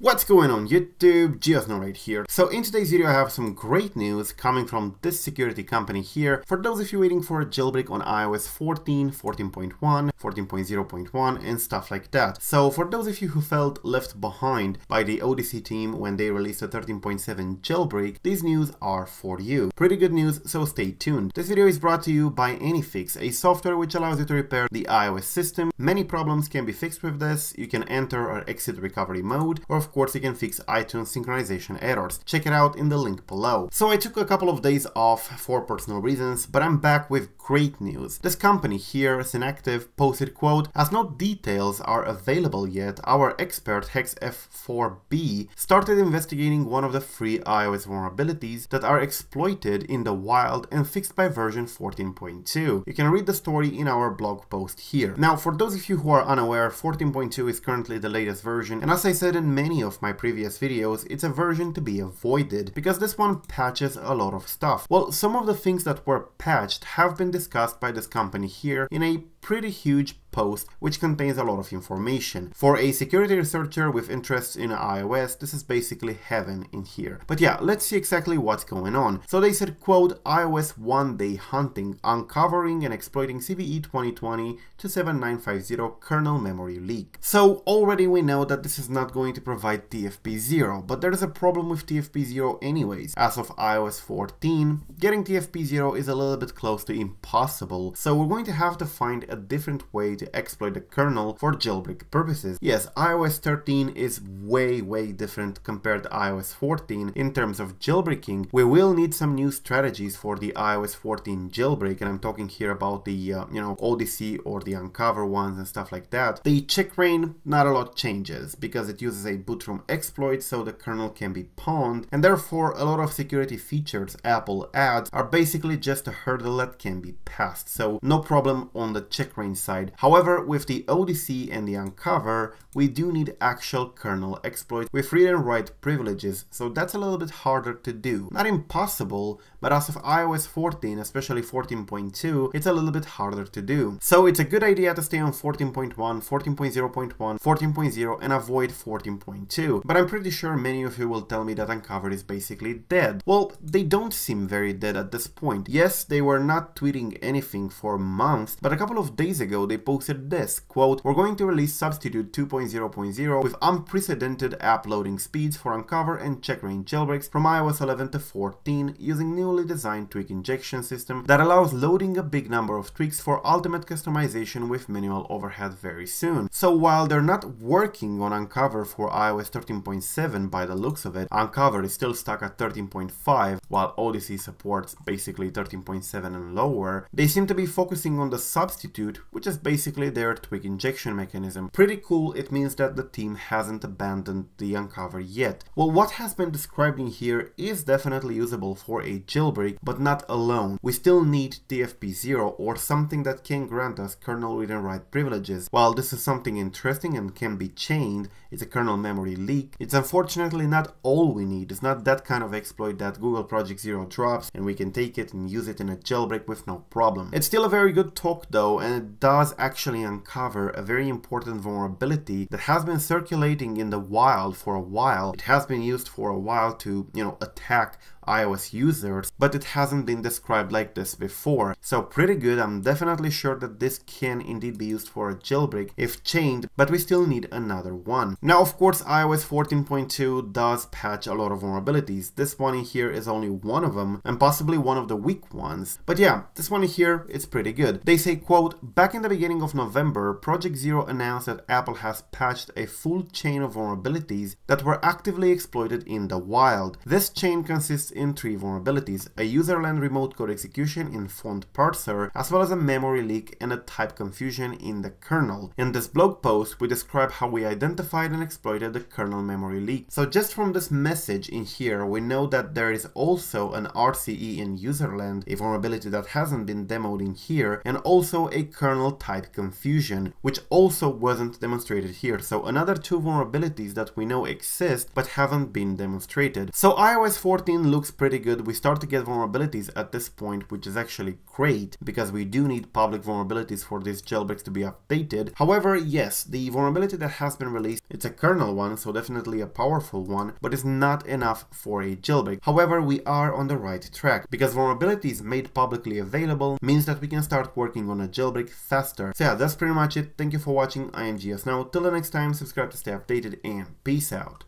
What's going on YouTube? GeoSn0w right here. So in today's video I have some great news coming from this security company here. For those of you waiting for a jailbreak on iOS 14, 14.1, 14.0.1 and stuff like that. So for those of you who felt left behind by the Odyssey team when they released a 13.7 jailbreak, these news are for you. Pretty good news, so stay tuned. This video is brought to you by AnyFix, a software which allows you to repair the iOS system. Many problems can be fixed with this. You can enter or exit recovery mode or of course you can fix iTunes synchronization errors. Check it out in the link below. So I took a couple of days off for personal reasons, but I'm back with great news. This company here, Synacktiv, posted quote, as no details are available yet, our expert HexF4B started investigating one of the free iOS vulnerabilities that are exploited in the wild and fixed by version 14.2. You can read the story in our blog post here. Now, for those of you who are unaware, 14.2 is currently the latest version, and as I said in many of my previous videos, it's a version to be avoided, because this one patches a lot of stuff. Well, some of the things that were patched have been discussed by this company here in a pretty huge huge post which contains a lot of information. For a security researcher with interests in iOS, this is basically heaven in here. But yeah, let's see exactly what's going on. So they said, quote, iOS one day hunting, uncovering and exploiting CVE 2020 to 7950 kernel memory leak. So already we know that this is not going to provide TFP0, but there is a problem with TFP0 anyways. As of iOS 14, getting TFP0 is a little bit close to impossible, so we're going to have to find a different way to exploit the kernel for jailbreak purposes. Yes, iOS 13 is way, way different compared to iOS 14 in terms of jailbreaking. We will need some new strategies for the iOS 14 jailbreak, and I'm talking here about the, uh, you know, Odyssey or the Unc0ver ones and stuff like that. The checkra1n, not a lot changes because it uses a bootrom exploit so the kernel can be pwned, and therefore a lot of security features Apple adds are basically just a hurdle that can be passed. So no problem on the checkra1n side. However, with the Odyssey and the Unc0ver, we do need actual kernel exploits with read and write privileges, so that's a little bit harder to do. Not impossible, but as of iOS 14, especially 14.2, it's a little bit harder to do. So it's a good idea to stay on 14.1, 14.0.1, 14.0 and avoid 14.2. But I'm pretty sure many of you will tell me that Unc0ver is basically dead. Well, they don't seem very dead at this point. Yes, they were not tweeting anything for months, but a couple of days ago they posted this, quote, we're going to release Substitute 2.0.0 with unprecedented app loading speeds for Unc0ver and checkra1n jailbreaks from iOS 11 to 14 using newly designed tweak injection system that allows loading a big number of tweaks for ultimate customization with minimal overhead very soon. So while they're not working on Unc0ver for iOS 13.7 by the looks of it, Unc0ver is still stuck at 13.5 while Odyssey supports basically 13.7 and lower, they seem to be focusing on the substitute, which is basically their tweak injection mechanism. Pretty cool, it means that the team hasn't abandoned the Unc0ver yet. Well, what has been described in here is definitely usable for a jailbreak, but not alone. We still need TFP0 or something that can grant us kernel read and write privileges. While this is something interesting and can be chained, it's a kernel memory leak, it's unfortunately not all we need. It's not that kind of exploit that Google Project Zero drops and we can take it and use it in a jailbreak with no problem. It's still a very good talk though, and it does actually uncover a very important vulnerability that has been circulating in the wild for a while. It has been used for a while to, you know, attack iOS users, but it hasn't been described like this before. So pretty good, I'm definitely sure that this can indeed be used for a jailbreak if chained, but we still need another one. Now of course iOS 14.2 does patch a lot of vulnerabilities. This one in here is only one of them, and possibly one of the weak ones. But yeah, this one here, it's pretty good. They say, quote, back in the beginning of November, Project Zero announced that Apple has patched a full chain of vulnerabilities that were actively exploited in the wild. This chain consists in three vulnerabilities, a userland remote code execution in font parser, as well as a memory leak and a type confusion in the kernel. In this blog post, we describe how we identified and exploited the kernel memory leak. So just from this message in here, we know that there is also an RCE in userland, a vulnerability that hasn't been demoed in here, and also a kernel type confusion, which also wasn't demonstrated here. So another two vulnerabilities that we know exist, but haven't been demonstrated. So iOS 14 looks looks pretty good. We start to get vulnerabilities at this point, which is actually great because we do need public vulnerabilities for these jailbreaks to be updated. However, yes, the vulnerability that has been released, it's a kernel one, so definitely a powerful one, but it's not enough for a jailbreak. However, we are on the right track because vulnerabilities made publicly available means that we can start working on a jailbreak faster. So yeah, that's pretty much it. Thank you for watching. I am GeoSn0w. Till the next time, subscribe to stay updated and peace out.